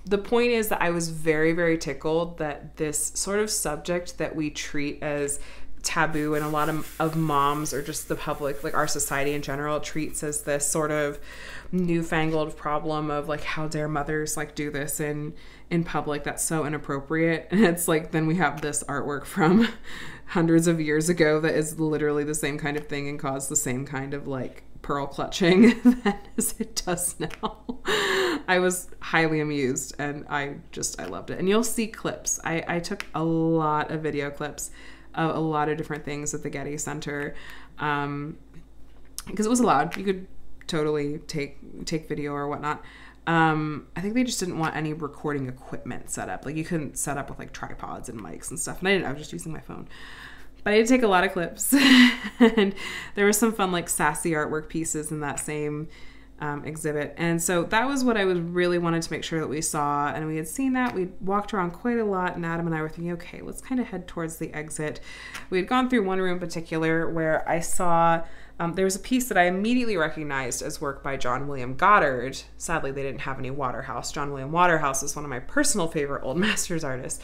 The point is that I was very, very tickled that this sort of subject that we treat as taboo and a lot of, of moms or just the public, like our society in general, treats as this sort of newfangled problem of like, how dare mothers like do this in, in public? That's so inappropriate. And it's like, then we have this artwork from hundreds of years ago that is literally the same kind of thing and caused the same kind of like pearl clutching as it does now. I was highly amused and I just I loved it. And you'll see clips. I, I took a lot of video clips of a lot of different things at the Getty Center. Um, because it was allowed. You could totally take take video or whatnot. Um, I think they just didn't want any recording equipment set up. Like you couldn't set up with like tripods and mics and stuff. And I didn't. I was just using my phone. But I did take a lot of clips, and there were some fun, like sassy artwork pieces in that same um, exhibit. And so that was what I was really wanted to make sure that we saw. And we had seen that. We walked around quite a lot, and Adam and I were thinking, okay, let's kind of head towards the exit. We had gone through one room in particular where I saw um, there was a piece that I immediately recognized as work by John William Godward. Sadly, they didn't have any Waterhouse. John William Waterhouse is one of my personal favorite Old Masters artists.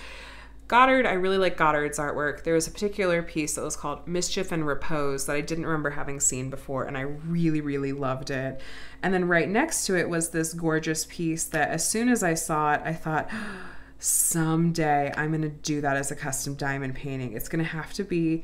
Godward, I really like Godward's artwork. There was a particular piece that was called Mischief and Repose that I didn't remember having seen before, and I really, really loved it. And then right next to it was this gorgeous piece that as soon as I saw it, I thought, someday I'm going to do that as a custom diamond painting. It's going to have to be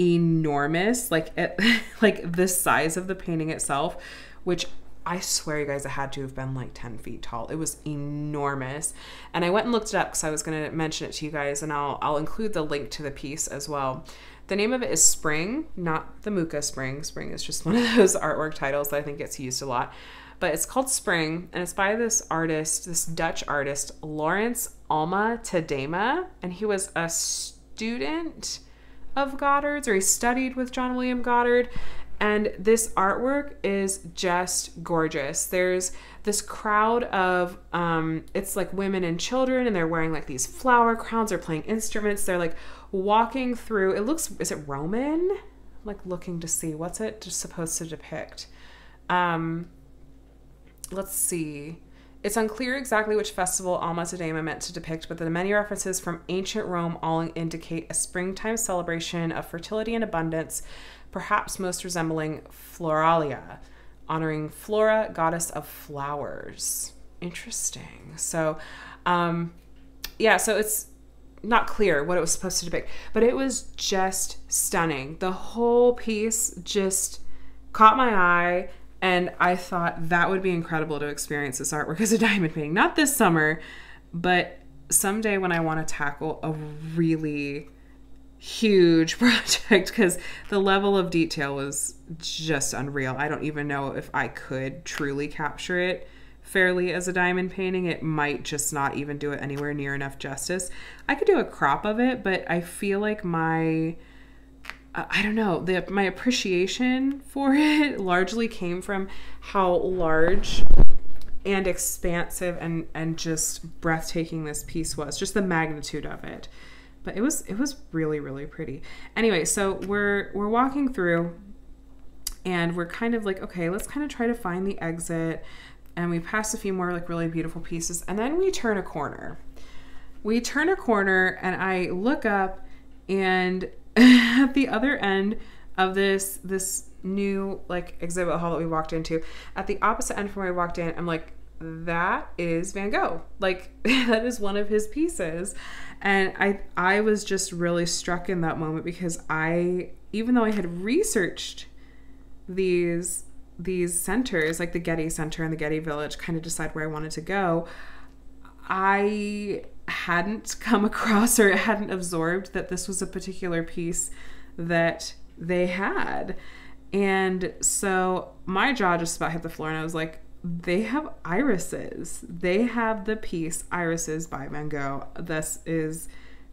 enormous, like it, like the size of the painting itself, which I swear, you guys, it had to have been like 10 feet tall. It was enormous. And I went and looked it up because I was going to mention it to you guys, and I'll, I'll include the link to the piece as well. The name of it is Spring, not the Mucha Spring. Spring is just one of those artwork titles that I think gets used a lot. But it's called Spring, and it's by this artist, this Dutch artist, Lawrence Alma Tadema. And he was a student of Godward's, or he studied with John William Godward. And this artwork is just gorgeous. There's this crowd of, um, it's like women and children, and they're wearing like these flower crowns. They're playing instruments. They're like walking through. It looks, is it Roman? like looking to see what's it just supposed to depict. Um, let's see. It's unclear exactly which festival Alma Tadema meant to depict, but the many references from ancient Rome all indicate a springtime celebration of fertility and abundance perhaps most resembling Floralia, honoring Flora, goddess of flowers. Interesting. So, um, yeah, so it's not clear what it was supposed to depict, but it was just stunning. The whole piece just caught my eye, and I thought that would be incredible to experience this artwork as a diamond painting. Not this summer, but someday when I want to tackle a really huge project because the level of detail was just unreal. I don't even know if I could truly capture it fairly as a diamond painting. It might just not even do it anywhere near enough justice. I could do a crop of it, but I feel like my uh, I don't know, the my appreciation for it largely came from how large and expansive and and just breathtaking this piece was, just the magnitude of it but it was it was really really pretty. Anyway so we're we're walking through and we're kind of like okay let's kind of try to find the exit. And we pass a few more like really beautiful pieces. And then we turn a corner. We turn a corner and i look up and at the other end of this this new like exhibit hall that we walked into at the opposite end from where we walked in i'm like that is van gogh. Like that is one of his pieces and I I was just really struck in that moment because I even though I had researched these these centers like the Getty Center and the Getty Village kind of decide where I wanted to go I hadn't come across or hadn't absorbed that this was a particular piece that they had. And so my jaw just about hit the floor and I was like they have irises. They have the piece Irises by Van Gogh. This is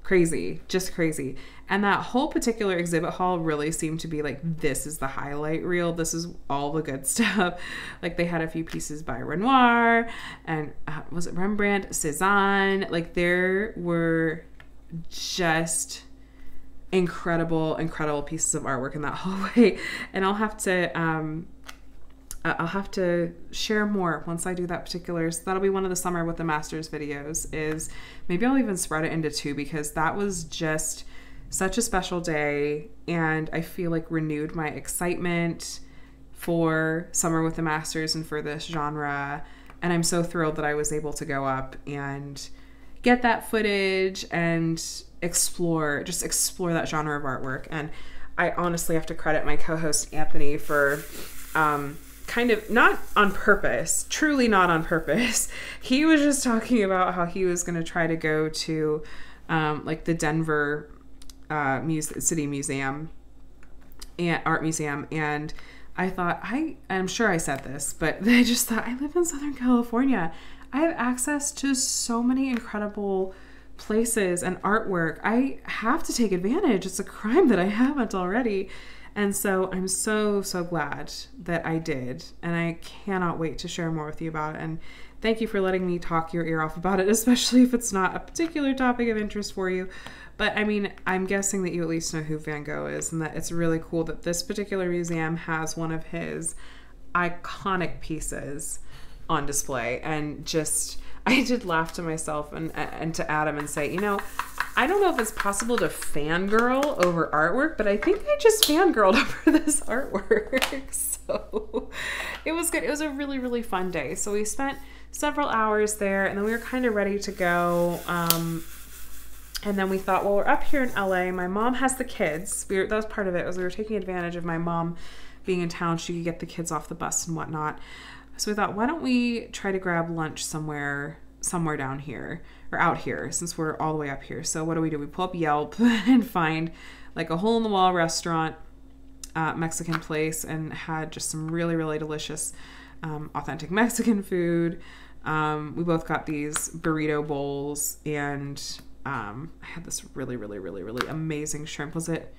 crazy, just crazy. And that whole particular exhibit hall really seemed to be like, this is the highlight reel. This is all the good stuff. Like they had a few pieces by Renoir and uh, was it Rembrandt, Cezanne? Like there were just incredible, incredible pieces of artwork in that hallway. And I'll have to um, I'll have to share more once I do that particular. So that'll be one of the summer with the masters videos. Is maybe I'll even spread it into two because that was just such a special day, and I feel like renewed my excitement for summer with the masters and for this genre. And I'm so thrilled that I was able to go up and get that footage and explore, just explore that genre of artwork. And I honestly have to credit my co-host Anthony for. Um, kind of not on purpose, truly not on purpose. He was just talking about how he was going to try to go to um, like the Denver uh, Muse- City Museum and Art Museum, and I thought I I'm sure I said this, but I just thought I live in Southern California. I have access to so many incredible places and artwork. I have to take advantage. It's a crime that I haven't already. And so I'm so, so glad that I did. And I cannot wait to share more with you about it. And thank you for letting me talk your ear off about it, especially if it's not a particular topic of interest for you. But I mean, I'm guessing that you at least know who Van Gogh is, and that it's really cool that this particular museum has one of his iconic pieces on display. And just, I did laugh to myself and, and to Adam and say, you know, I don't know if it's possible to fangirl over artwork, but I think I just fangirled over this artwork. so it was good. It was a really, really fun day. So we spent several hours there and then we were kind of ready to go. Um, and then we thought, well, we're up here in LA. My mom has the kids. We were, that was part of it. Was we were taking advantage of my mom being in town. She could get the kids off the bus and whatnot. So we thought, why don't we try to grab lunch somewhere, somewhere down here or out here, since we're all the way up here. So what do we do? We pull up Yelp and find like a hole in the wall restaurant, uh, Mexican place, and had just some really, really delicious, um, authentic Mexican food. Um, we both got these burrito bowls and um, I had this really, really, really, really amazing shrimp. Was it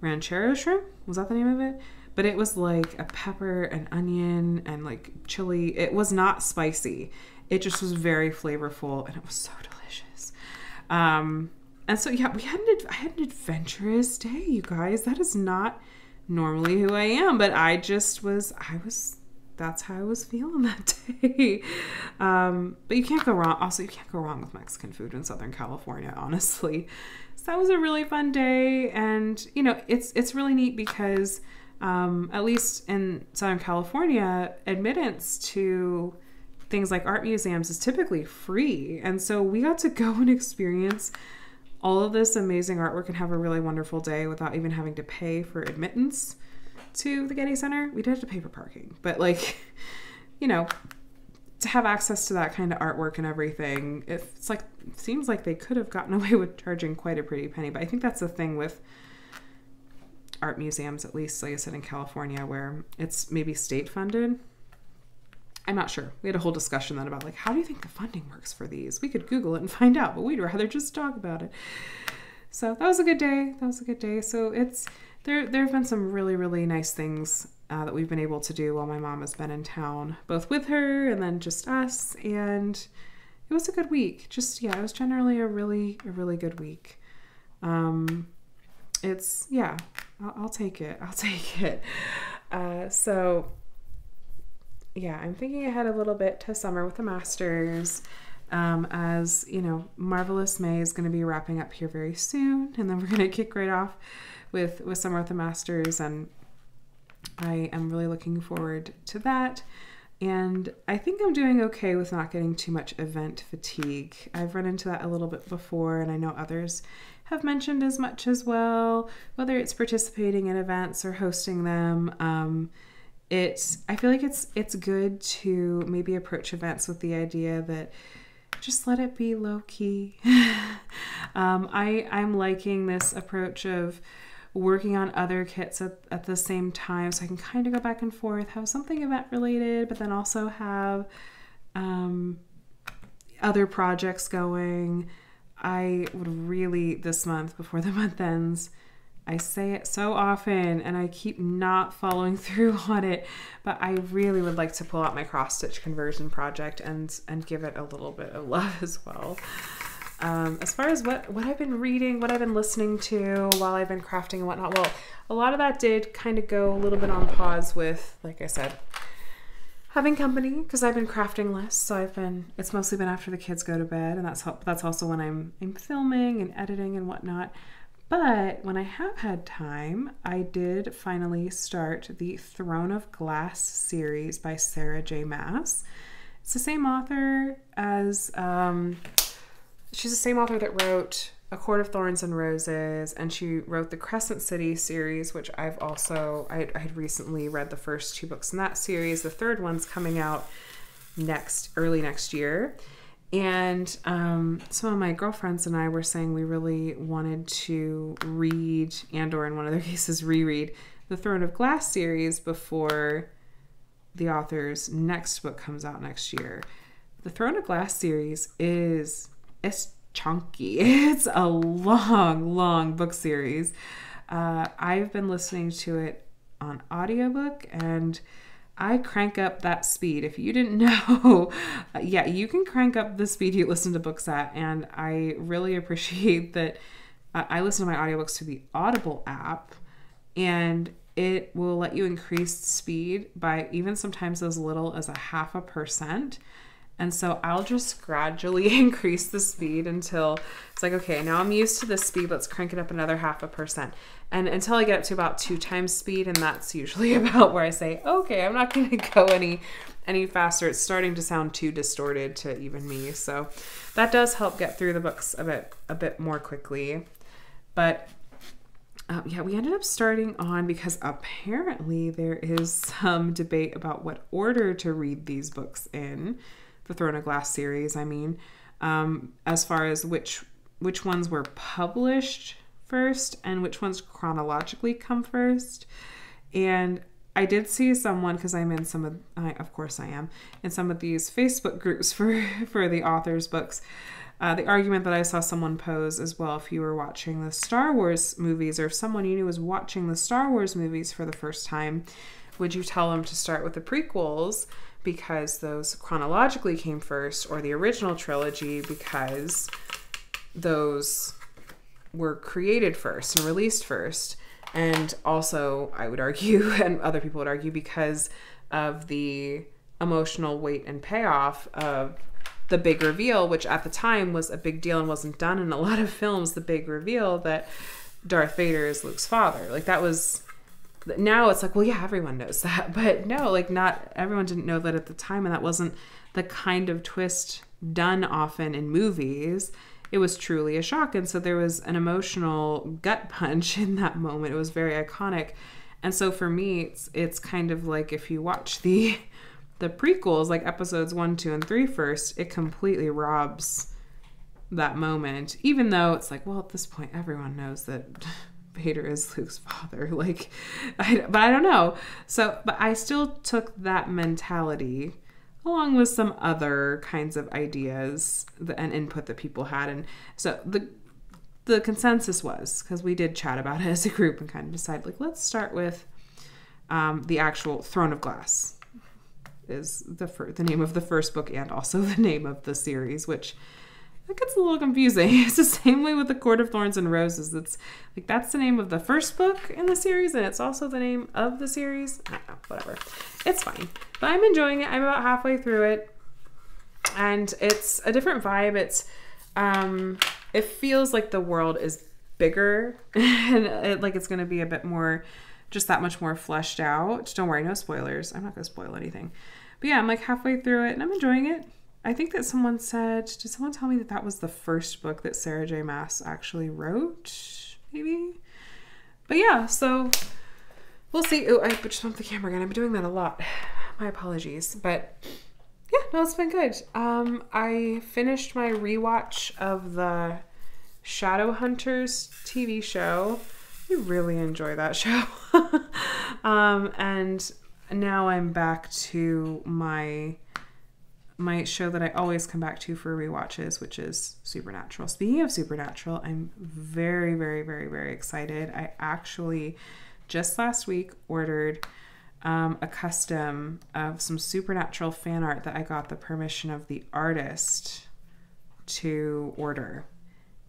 ranchero shrimp? Was that the name of it? But it was like a pepper and onion and like chili. It was not spicy. It just was very flavorful and it was so delicious. Um, and so yeah, we had an I had an adventurous day, you guys. That is not normally who I am, but I just was I was that's how I was feeling that day. Um, but you can't go wrong. Also, you can't go wrong with Mexican food in Southern California, honestly. So that was a really fun day, and you know, it's it's really neat because um, at least in Southern California, admittance to things like art museums is typically free, and so we got to go and experience all of this amazing artwork and have a really wonderful day without even having to pay for admittance to the Getty Center. We did have to pay for parking, but like, you know, to have access to that kind of artwork and everything, it's like it seems like they could have gotten away with charging quite a pretty penny. But I think that's the thing with art museums, at least like I said in California, where it's maybe state funded. I'm not sure. We had a whole discussion then about like how do you think the funding works for these? We could Google it and find out, but we'd rather just talk about it. So that was a good day. That was a good day. So it's there there have been some really really nice things uh, that we've been able to do while my mom has been in town, both with her and then just us. And it was a good week. Just yeah, it was generally a really a really good week. Um, it's yeah, I'll, I'll take it. I'll take it. Uh, so yeah, I'm thinking ahead a little bit to summer with the masters. Um, as you know, Marvelous May is going to be wrapping up here very soon, and then we're going to kick right off with with Summer with the Masters, and I am really looking forward to that. And I think I'm doing okay with not getting too much event fatigue. I've run into that a little bit before, and I know others have mentioned as much as well. Whether it's participating in events or hosting them, um, it's I feel like it's it's good to maybe approach events with the idea that just let it be low key. um, I I'm liking this approach of working on other kits at, at the same time so I can kind of go back and forth, have something event related, but then also have um, other projects going. I would really, this month, before the month ends, I say it so often and I keep not following through on it, but I really would like to pull out my cross stitch conversion project and and give it a little bit of love as well. Um, as far as what, what I've been reading, what I've been listening to while I've been crafting and whatnot, well, a lot of that did kind of go a little bit on pause with, like I said, having company because I've been crafting less. So I've been, it's mostly been after the kids go to bed, and that's that's also when I'm I'm filming and editing and whatnot. But when I have had time, I did finally start the Throne of Glass series by Sarah J. Maas. It's the same author as. Um, she's the same author that wrote A Court of Thorns and Roses, and she wrote the Crescent City series, which I've also I, I had recently read the first two books in that series. The third one's coming out next early next year. And um, some of my girlfriends and I were saying we really wanted to read, and or in one of their cases, reread the Throne of Glass series before the author's next book comes out next year. The Throne of Glass series is it's chunky. It's a long, long book series. Uh, I've been listening to it on audiobook and I crank up that speed. If you didn't know, yeah, you can crank up the speed you listen to books at. And I really appreciate that uh, I listen to my audiobooks to the Audible app and it will let you increase speed by even sometimes as little as a half a percent And so I'll just gradually increase the speed until it's like, okay, now I'm used to this speed. Let's crank it up another half a percent. And until I get up to about two times speed, and that's usually about where I say, okay, I'm not to go any any faster. It's starting to sound too distorted to even me. So that does help get through the books a bit a bit more quickly. But um, yeah, we ended up starting on because apparently there is some debate about what order to read these books in the Throne of Glass series. I mean, um, as far as which which ones were published first and which ones chronologically come first. And I did see someone because I'm in some of, I, of course I am in some of these Facebook groups for for the authors' books. Uh, the argument that I saw someone pose as well, if you were watching the Star Wars movies, or if someone you knew was watching the Star Wars movies for the first time, would you tell them to start with the prequels because those chronologically came first, or the original trilogy because those were created first and released first? And also, I would argue, and other people would argue, because of the emotional weight and payoff of the big reveal, which at the time was a big deal and wasn't done in a lot of films, the big reveal that Darth Vader is Luke's father. Like, that was. Now it's like, well, yeah, everyone knows that. But no, like, not everyone didn't know that at the time. And that wasn't the kind of twist done often in movies it was truly a shock. And so there was an emotional gut punch in that moment. It was very iconic. And so for me, it's it's kind of like if you watch the the prequels, like episodes one, two, and three first, it completely robs that moment. Even though it's like, well, at this point, everyone knows that Vader is Luke's father. Like, I, but I don't know. So, but I still took that mentality along with some other kinds of ideas and input that people had. And so the the consensus was because we did chat about it as a group and kind of decide like let's start with um, the actual Throne of Glass is the fir- the name of the first book and also the name of the series, which that gets a little confusing. It's the same way with the Court of Thorns and Roses. It's like that's the name of the first book in the series, and it's also the name of the series. I don't know, whatever. It's fine. But I'm enjoying it. I'm about halfway through it. And it's a different vibe. It's um it feels like the world is bigger and it, like it's going to be a bit more just that much more fleshed out. Don't worry, no spoilers. I'm not going to spoil anything. But yeah, I'm like halfway through it and I'm enjoying it. I think that someone said, did someone tell me that that was the first book that Sarah J. Maas actually wrote? Maybe? But yeah, so we'll see. Oh, I just bumped the camera again. I've been doing that a lot. My apologies. But yeah, no, it's been good. Um, I finished my rewatch of the Shadowhunters TV show. I really enjoy that show. um, and now I'm back to my my show that I always come back to for rewatches, which is Supernatural. Speaking of Supernatural, I'm very, very, very, very excited. I actually just last week ordered um, a custom of some Supernatural fan art that I got the permission of the artist to order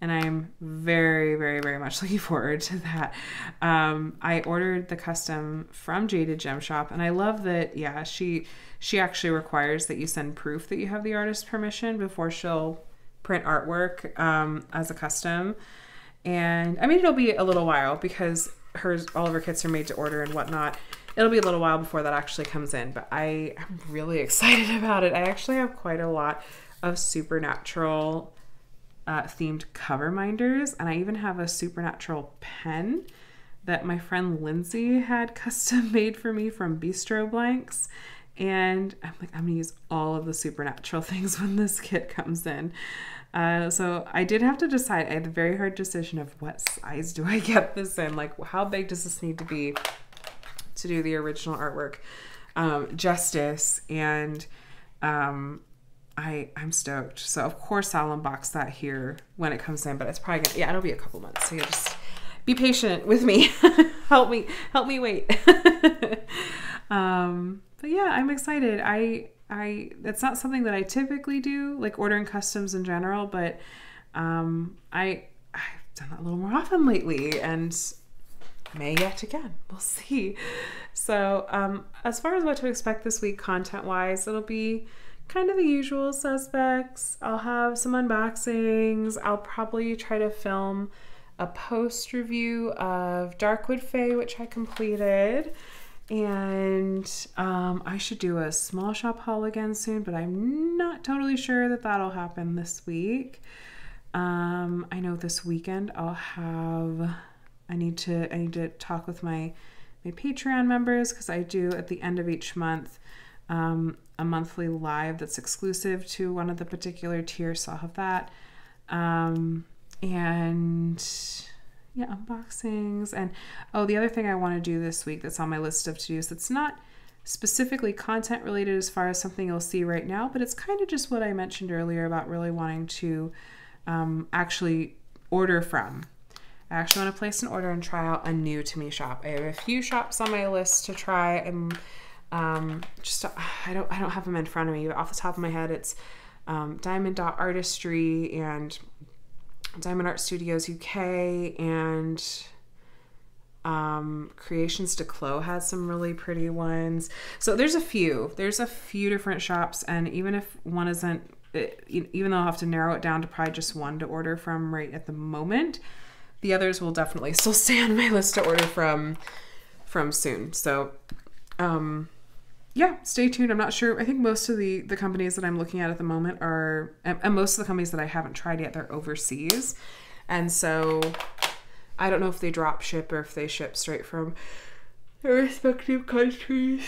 and I'm very, very, very much looking forward to that. Um, I ordered the custom from Jaded Gem Shop, and I love that. Yeah, she she actually requires that you send proof that you have the artist's permission before she'll print artwork um, as a custom. And I mean, it'll be a little while because hers all of her kits are made to order and whatnot. It'll be a little while before that actually comes in, but I am really excited about it. I actually have quite a lot of supernatural uh, themed cover minders, and I even have a supernatural pen that my friend Lindsay had custom made for me from Bistro Blanks. And I'm like, I'm gonna use all of the supernatural things when this kit comes in. Uh, so I did have to decide. I had a very hard decision of what size do I get this in? Like, how big does this need to be to do the original artwork um, justice? And um, I I'm stoked. So of course I'll unbox that here when it comes in, but it's probably gonna yeah it'll be a couple months. So you just be patient with me. help me help me wait. um, but yeah, I'm excited. I I that's not something that I typically do like ordering customs in general, but um, I I've done that a little more often lately and may yet again. We'll see. So um, as far as what to expect this week content wise, it'll be kind of the usual suspects. I'll have some unboxings. I'll probably try to film a post review of Darkwood Fae, which I completed. And um, I should do a small shop haul again soon, but I'm not totally sure that that'll happen this week. Um, I know this weekend I'll have. I need to. I need to talk with my my Patreon members because I do at the end of each month um, a monthly live that's exclusive to one of the particular tiers. So I'll have that. Um, and yeah, unboxings. And oh, the other thing I want to do this week that's on my list of to dos that's not specifically content related as far as something you'll see right now, but it's kind of just what I mentioned earlier about really wanting to um, actually order from. I actually want to place an order and try out a new to me shop. I have a few shops on my list to try. and um, just I don't I don't have them in front of me, but off the top of my head, it's um, Diamond Dot Artistry and Diamond Art Studios UK and um, Creations Clo has some really pretty ones. So there's a few. There's a few different shops, and even if one isn't, it, even though I'll have to narrow it down to probably just one to order from right at the moment, the others will definitely still stay on my list to order from from soon. So, um, yeah, stay tuned. I'm not sure. I think most of the the companies that I'm looking at at the moment are, and, most of the companies that I haven't tried yet, they're overseas, and so I don't know if they drop ship or if they ship straight from their respective countries,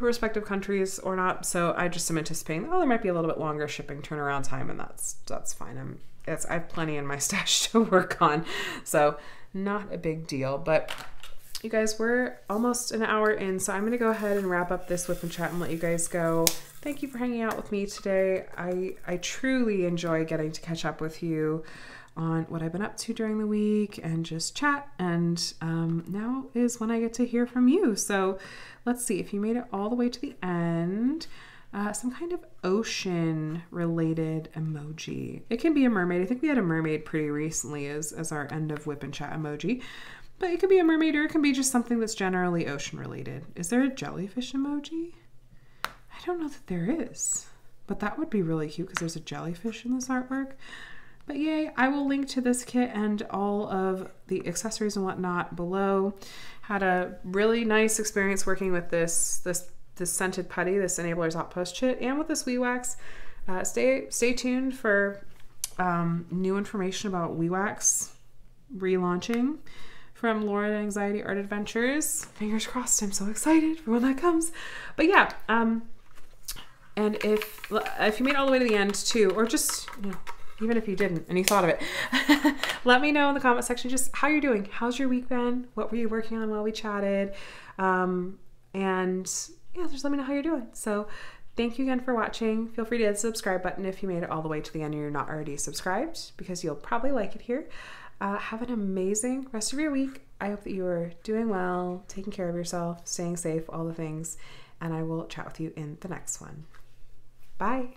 respective countries or not. So I just am anticipating. Oh, there might be a little bit longer shipping turnaround time, and that's that's fine. I'm it's I have plenty in my stash to work on, so not a big deal. But you guys, we're almost an hour in, so I'm going to go ahead and wrap up this WIP and chat and let you guys go. Thank you for hanging out with me today. I, I truly enjoy getting to catch up with you on what I've been up to during the week and just chat. And um, now is when I get to hear from you. So let's see if you made it all the way to the end. Uh, some kind of ocean related emoji. It can be a mermaid. I think we had a mermaid pretty recently as, as our end of WIP and chat emoji. But it could be a mermaid or it can be just something that's generally ocean related. Is there a jellyfish emoji? I don't know that there is, but that would be really cute because there's a jellyfish in this artwork. But yay, I will link to this kit and all of the accessories and whatnot below. Had a really nice experience working with this this this scented putty, this Enablers Outpost kit, and with this WeeWax. Uh, stay stay tuned for um, new information about WeeWax relaunching from Laura and Anxiety Art Adventures. Fingers crossed, I'm so excited for when that comes. But yeah, um, and if if you made it all the way to the end too, or just you know, even if you didn't and you thought of it, let me know in the comment section just how you're doing. How's your week been? What were you working on while we chatted? Um, and yeah, just let me know how you're doing. So thank you again for watching. Feel free to hit the subscribe button if you made it all the way to the end and you're not already subscribed because you'll probably like it here. Uh, have an amazing rest of your week. I hope that you are doing well, taking care of yourself, staying safe, all the things. And I will chat with you in the next one. Bye.